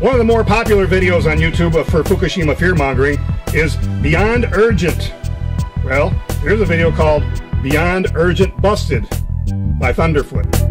One of the more popular videos on YouTube for Fukushima fearmongering is Beyond Urgent. Well, here's a video called Beyond Urgent Busted by Thunderfoot.